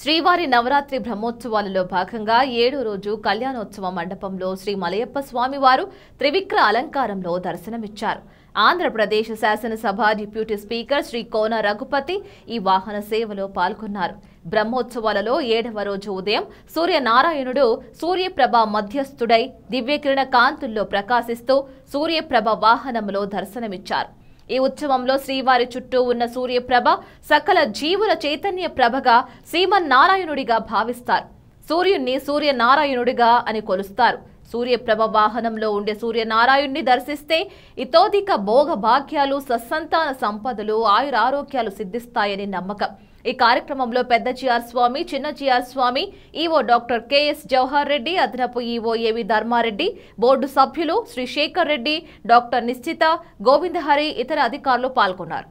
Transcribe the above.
శ్రీవారి నవరాత్రి బ్రహ్మోత్సవాలలో భాగంగా ఏడో రోజు కళ్యాణోత్సవ మండపంలో శ్రీ మలయప్ప స్వామివారు త్రివిక్ర అలంకారంలో దర్శనమిచ్చారు. ఆంధ్రప్రదేశ్ శాసనసభ డిప్యూటీ స్పీకర్ శ్రీ కోన రఘుపతి ఈ వాహన సేవలో పాల్గొన్నారు. బ్రహ్మోత్సవాలలో ఏడవ రోజు ఉదయం సూర్యనారాయణుడు సూర్యప్రభ మధ్యస్థుడై దివ్యకిరణ కాంతుల్లో ప్రకాశిస్తూ సూర్యప్రభ వాహనంలో దర్శనమిచ్చారు. ఈ ఉత్సవంలో శ్రీవారి చుట్టూ ఉన్న సూర్యప్రభ సకల జీవుల చైతన్య ప్రభగా శ్రీమన్నారాయణుడిగా భావిస్తారు. సూర్యుణ్ణి సూర్యనారాయణుడిగా అని కొలుస్తారు. సూర్యప్రభ వాహనంలో ఉండే సూర్యనారాయణ్ణి దర్శిస్తే ఇతోధిక భోగ భాగ్యాలు సత్సంతాన సంపదలు ఆయురారోగ్యాలు సిద్ధిస్తాయని నమ్మకం. ఈ కార్యక్రమంలో పెద్ద జిఆర్ స్వామి చిన్న Jeeyar Swami EO doctor KS Jawahar Reddy అదనపు ఈవో ఏవి ధర్మారెడ్డి బోర్డు సభ్యులు శ్రీ శేఖర్ రెడ్డి డాక్టర్ నిశ్చిత గోవిందహరి ఇతర అధికారులు పాల్గొన్నారు.